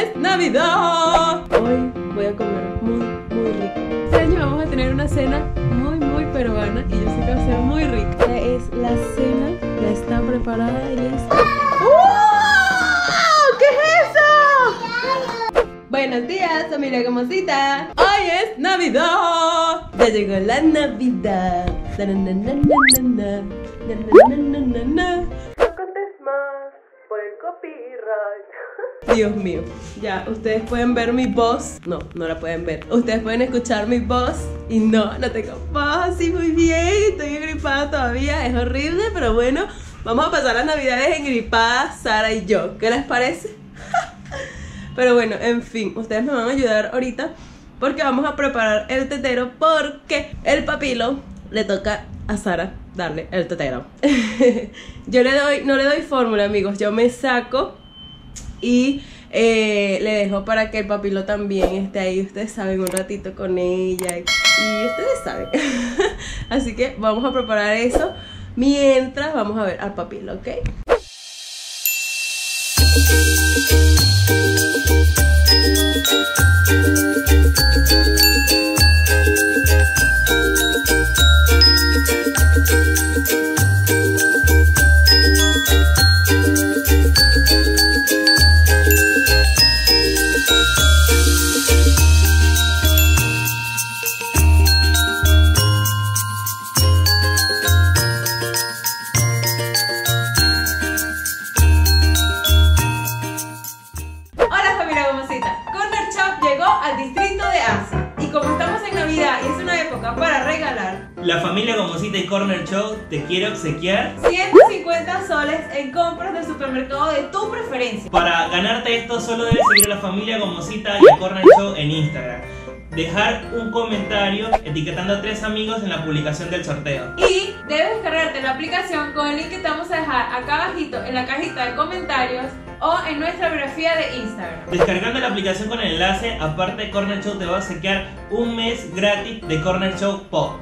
es Navidad. Hoy voy a comer muy, muy rico. Este año vamos a tener una cena muy, muy peruana y yo sé que va a ser muy rica. Esta es la cena, ya está preparada y lista. ¡Oh! ¿Qué es eso? Buenos días, familia Comosita. Hoy es Navidad. Ya llegó la Navidad. Na, na, na. No contes más por el copyright. Dios mío, ya ustedes pueden ver mi voz. No, no la pueden ver. Ustedes pueden escuchar mi voz. Y no, no tengo voz así muy bien. Estoy engripada todavía. Es horrible, pero bueno. Vamos a pasar las navidades engripadas, Sara y yo. ¿Qué les parece? Pero bueno, en fin, ustedes me van a ayudar ahorita porque vamos a preparar el tetero porque el papilo le toca a Sara darle el tetero. yo le doy, no le doy fórmula, amigos, yo me saco y eh, le dejo para que el papilo también esté ahí, ustedes saben, un ratito con ella y ustedes saben. Así que vamos a preparar eso mientras vamos a ver al papilo, ¿ok? Corner Show te quiere obsequiar 150 soles en compras del supermercado de tu preferencia. Para ganarte esto solo debes seguir a la familia Gomosita y a Corner Show en Instagram Dejar un comentario etiquetando a tres amigos en la publicación del sorteo Y debes descargarte la aplicación con el link que te vamos a dejar acá abajito en la cajita de comentarios o en nuestra biografía de Instagram. Descargando la aplicación con el enlace, aparte Corner Show te va a obsequiar un mes gratis de Corner Show Pop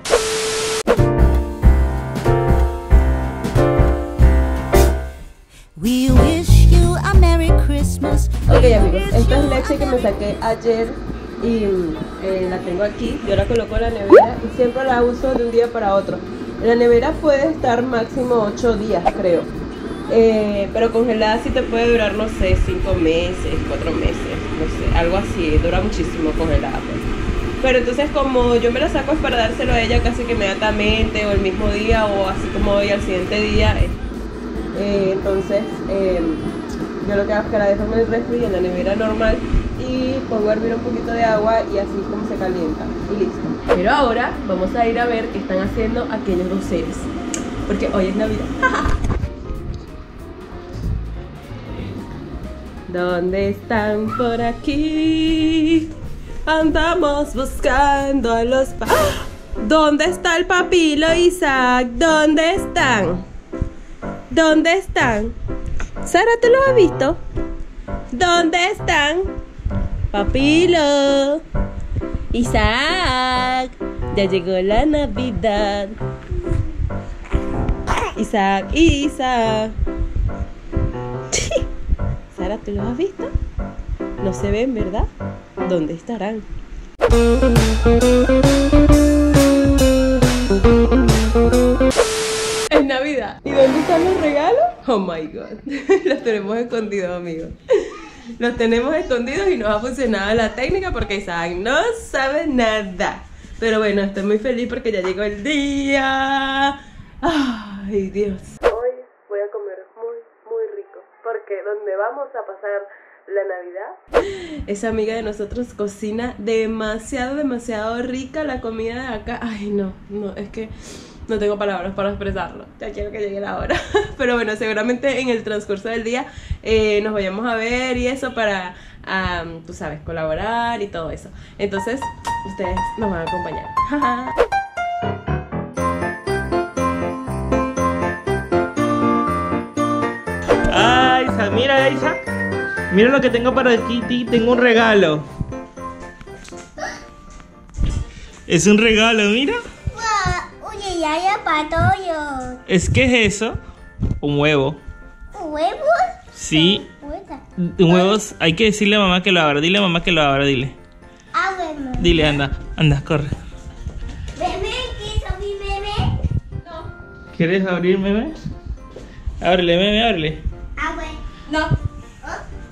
amigos, esta es leche que me saqué ayer y mm, eh, la tengo aquí. Yo la coloco en la nevera y siempre la uso de un día para otro. La nevera puede estar máximo 8 días, creo. Eh, pero congelada sí te puede durar, no sé, 5 meses, 4 meses, no sé, algo así. Dura muchísimo congelada. pues. Pero entonces como yo me la saco es para dárselo a ella casi que inmediatamente o el mismo día o así como hoy al siguiente día. eh, entonces, eh, yo lo que hago es que la dejo en el refri, en la nevera normal, y pongo a hervir un poquito de agua y así es como se calienta. Y listo. Pero ahora vamos a ir a ver qué están haciendo aquellos dos seres. Porque hoy es Navidad. ¿Dónde están por aquí? Andamos buscando a los pa ¡Ah! ¿Dónde está el papilo, Isaac? ¿Dónde están? ¿Dónde están? Sara, ¿tú los has visto? ¿Dónde están? Papilo. Isaac. Ya llegó la Navidad. Isaac, Isaac. Sara, ¿tú los has visto? No se ven, ¿verdad? ¿Dónde estarán? Oh my god. los tenemos escondidos, amigos. Los tenemos escondidos y no ha funcionado la técnica porque Isaac no sabe nada. Pero bueno, estoy muy feliz porque ya llegó el día. Ay, Dios. Hoy voy a comer muy, muy rico. Porque donde vamos a pasar la Navidad. Esa amiga de nosotros cocina demasiado, demasiado rica la comida de acá. Ay, no, no, es que no tengo palabras para expresarlo. Ya quiero que llegue la hora. Pero bueno, seguramente en el transcurso del día eh, nos vayamos a ver y eso para, tú sabes, colaborar y todo eso. Entonces, ustedes nos van a acompañar. Ay, mira Isaac Mira lo que tengo para ti, tengo un regalo Es un regalo, mira Patoyo. ¿Es qué es eso? Un huevo ¿Huevos? Sí, Huevos. Hay que decirle a mamá que lo abra. Dile a mamá que lo abra, dile. Ah, bueno. Dile, anda, anda, corre. Bebé, ¿quieres abrir bebé? ¿Quieres abrir, meme? Ábrele, meme, ábrele. Ah, bueno. No.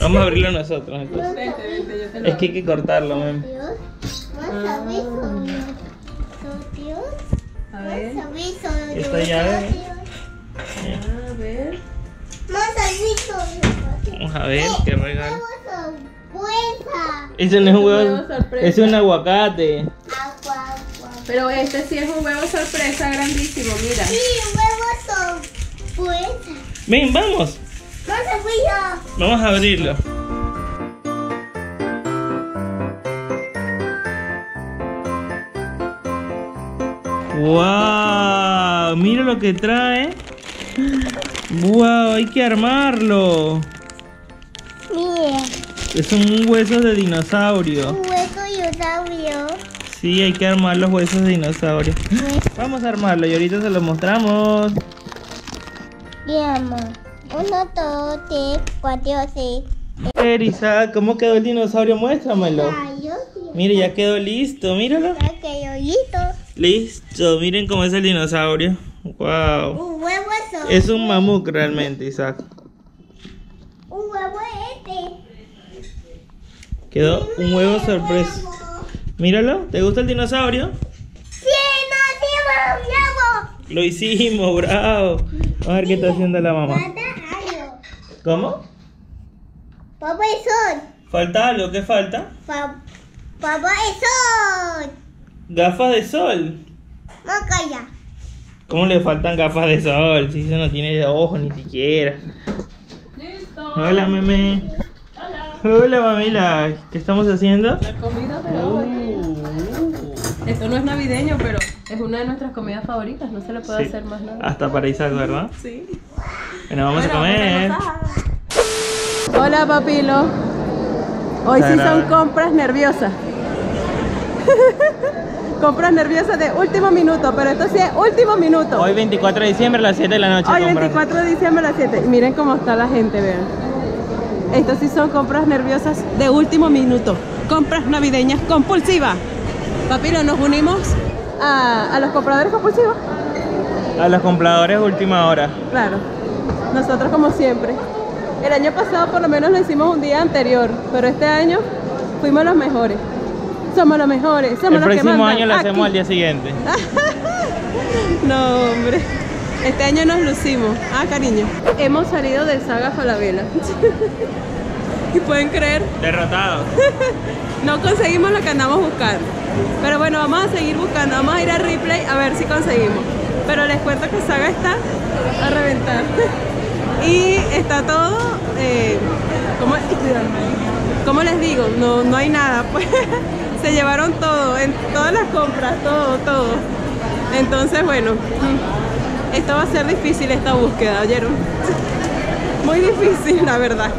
Vamos a abrirlo nosotros. entonces. Vente, vente, yo te lo Es que hay que cortarlo, meme. Dios. A. Dios. A ver. Esta llave. A ver. Vamos a abrir solo. Vamos a ver qué regalo. Huevos sorpresa. Eso no es un huevo, huevo sorpresa. es un aguacate. Agua, agua. Pero este sí es un huevo sorpresa grandísimo, mira. Sí, huevos sorpresa. Ven, vamos. Vamos a abrirlo. Vamos a abrirlo. ¡Wow! Mira lo que trae. ¡Wow! Hay que armarlo. Mira, Es un hueso de dinosaurio. un hueco dinosaurio. Sí, hay que armar los huesos de dinosaurio. Vamos a armarlo y ahorita se lo mostramos. Veamos. Uno, dos, tres, cuatro, seis. Erisa, ¿cómo quedó el dinosaurio? Muéstramelo. Mire, ya quedó listo, míralo. que yo listo. Listo, miren cómo es el dinosaurio. Wow. Un huevo. Es un mamut realmente, Isaac. Un huevo este. Quedó un huevo sorpresa. Míralo, ¿te gusta el dinosaurio? Sí, no, sí, huevo. Lo hicimos, bravo. Vamos a ver qué está haciendo la mamá. Falta algo. ¿Cómo? Papá es sol. ¿Falta algo? ¿Qué falta? Pa- Papá es sol. Gafas de sol. No calla. ¿Cómo le faltan gafas de sol? Si eso no tiene ojos ni siquiera. Listo. Hola, meme. Hola, mamila. ¿Qué estamos haciendo? La comida de hoy. Uh. Esto no es navideño, pero es una de nuestras comidas favoritas. No se le puede Sí. hacer más nada. Hasta para Isaac, ¿verdad? Sí. Bueno, vamos a comer. vamos a Hola, papilo. Hoy sí son compras nerviosas. compras nerviosas de último minuto, pero esto sí es último minuto. Hoy 24 de diciembre a las 7 de la noche. Hoy comprando. 24 de diciembre a las 7. Miren cómo está la gente, vean. Estas sí son compras nerviosas de último minuto. Compras navideñas compulsivas. Papilo, nos unimos a, a los compradores compulsivos. A los compradores última hora. Claro. Nosotros como siempre. El año pasado por lo menos lo hicimos un día anterior, pero este año fuimos los mejores. Somos los mejores, somos El los que próximo mandan año lo hacemos al día siguiente. No, hombre. Este año nos lucimos. Ah, cariño. Hemos salido de Saga Falabella. y pueden creer, Derrotado. no conseguimos lo que andamos buscando. Pero bueno, vamos a seguir buscando. Vamos a ir a replay a ver si conseguimos. Pero les cuento que Saga está a reventar. y está todo. Eh, ¿cómo, cómo les digo? No, no hay nada. Pues se llevaron todo, en todas las compras, todo, todo. Entonces, bueno, esto va a ser difícil esta búsqueda, ¿oyeron? Muy difícil, la verdad.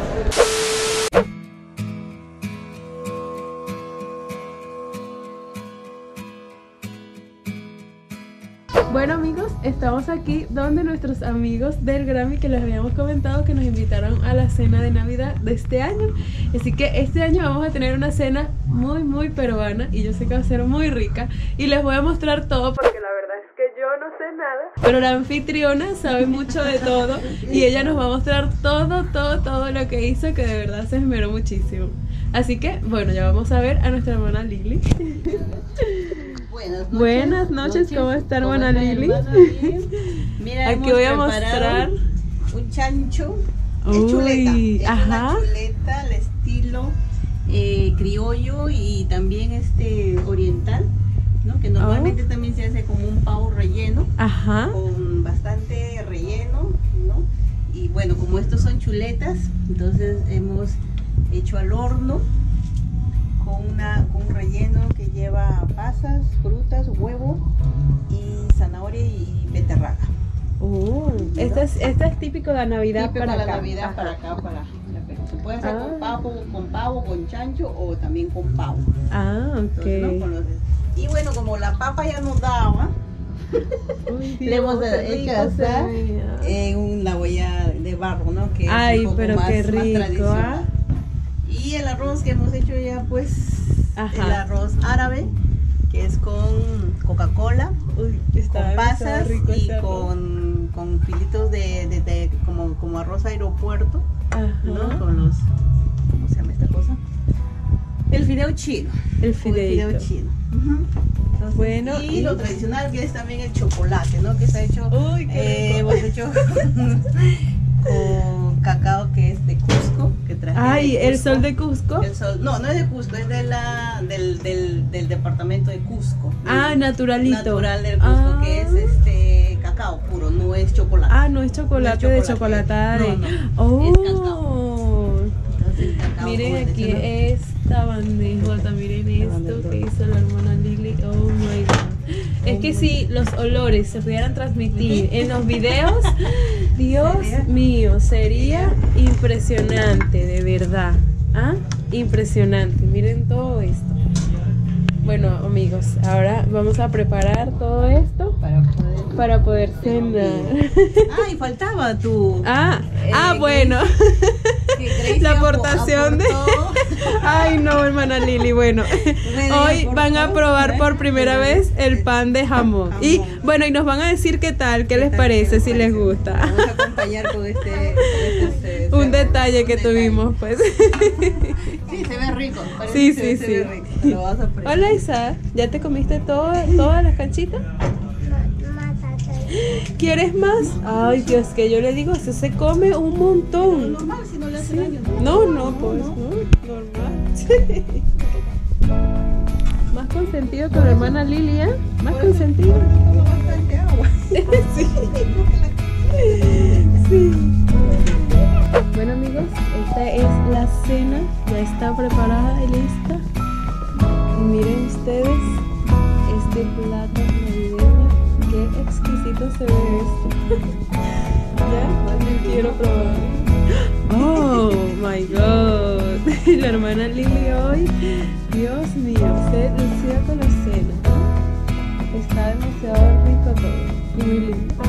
Estamos aquí donde nuestros amigos del Grammy que les habíamos comentado que nos invitaron a la cena de Navidad de este año. Así que este año vamos a tener una cena muy muy peruana y yo sé que va a ser muy rica y les voy a mostrar todo porque la verdad es que yo no sé nada, pero la anfitriona sabe mucho de todo y ella nos va a mostrar todo todo todo lo que hizo que de verdad se esmeró muchísimo. Así que bueno, ya vamos a ver a nuestra hermana Lili. Buenas noches. Buenas noches, ¿cómo está, hermana está, Lili? Lili? Mira, Aquí voy a mostrar. un chancho de Uy, chuleta. Es ajá. una chuleta al estilo eh, criollo y también este oriental, ¿no? Que normalmente Oh. también se hace como un pavo relleno, Ajá. con bastante relleno, ¿no? Y bueno, como estos son chuletas, entonces hemos hecho al horno con, una, con un relleno que lleva pasas, frutas, huevo y zanahoria y beterraga. Oh, este es, este es típico de Navidad Típico para la acá. Navidad Ajá. para acá, para para Perú. Se puede hacer Ah. con pavo, con pavo, con chancho o también con pavo. Ah, Entonces, ¿no? ok. Los- y bueno, como la papa ya nos daba, Uy, le hemos Dios, hecho veía. en una olla de barro, ¿no? Que es Ay, un poco pero más, qué más rico, tradicional. ¿ah? Y el arroz que hemos hecho ya, pues, Ajá. el arroz árabe, que es con Coca-Cola, con pasas rico y arroz. con, con filitos de, de- de- como, como arroz aeropuerto, Ajá. ¿no? Con los, ¿cómo se llama esta cosa? El fideo chino. El fideo chino. Entonces, Bueno, y, y- lo tradicional que es también el chocolate, ¿no? Que está hecho, Uy, qué eh, hemos hecho con cacao que es de Cusco, que traje Ay, de el sol de Cusco. El sol, no, no es de Cusco, es de la, del, del, del departamento de Cusco. Ah, naturalito. Natural del Cusco, Ah. que es este cacao puro, no es chocolate. Ah, no es chocolate, No es de chocolate. chocolatada de. No, no. Oh. Es cacao. Entonces, cacao Miren aquí esta bandejota, miren esto bandejota. que hizo la hermana Lili. Oh my god. Es que si los olores se pudieran transmitir en los videos, Dios Sería- mío, sería impresionante, de verdad. ¿Ah? Impresionante. Miren todo esto. Bueno, amigos, ahora vamos a preparar todo esto. Para poder... para poder cenar. Ah, y faltaba tu... Ah, Eh, ah, bueno. La apo- aportación de. Ay, no, hermana Lili. Bueno, hoy van a probar por primera vez el pan de jamón. Y bueno, y nos van a decir qué tal, qué les tal? parece, ¿Qué si les gusta. Vamos a acompañar con este... este- este- Un detalle un que detalle. tuvimos, pues. Sí, se ve rico. Sí, sí, se sí. rico. Te lo vas a preparar. Hola, Isa. ¿Ya te comiste todo, todas las canchitas? ¿Quieres más? Ay, Dios, que yo le digo, eso se come un montón. Normal, si no le hace daño. No, no, pues, no, normal. Más consentido que la hermana Lili, ¿eh? Más consentido. Toma bastante agua. Sí. Sí. Bueno amigos, esta es la cena, ya está preparada y lista. Y miren ustedes este plato exquisito se ve esto. ya, también quiero probar. Oh my god, la hermana Lili hoy, Dios mío, se lucía con la cena. Está demasiado rico todo y muy lindo.